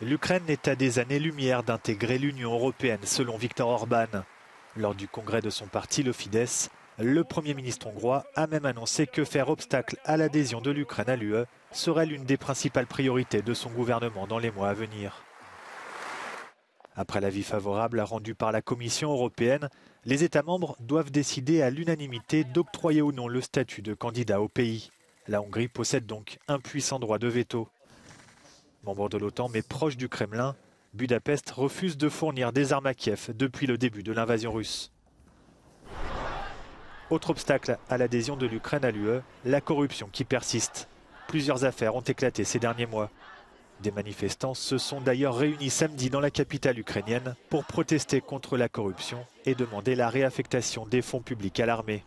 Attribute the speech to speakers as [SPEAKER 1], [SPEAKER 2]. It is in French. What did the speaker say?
[SPEAKER 1] L'Ukraine est à des années-lumière d'intégrer l'Union européenne, selon Viktor Orban. Lors du congrès de son parti, le Fidesz, le Premier ministre hongrois a même annoncé que faire obstacle à l'adhésion de l'Ukraine à l'UE serait l'une des principales priorités de son gouvernement dans les mois à venir. Après l'avis favorable rendu par la Commission européenne, les États membres doivent décider à l'unanimité d'octroyer ou non le statut de candidat au pays. La Hongrie possède donc un puissant droit de veto. Membre de l'OTAN mais proche du Kremlin, Budapest refuse de fournir des armes à Kiev depuis le début de l'invasion russe. Autre obstacle à l'adhésion de l'Ukraine à l'UE, la corruption qui persiste. Plusieurs affaires ont éclaté ces derniers mois. Des manifestants se sont d'ailleurs réunis samedi dans la capitale ukrainienne pour protester contre la corruption et demander la réaffectation des fonds publics à l'armée.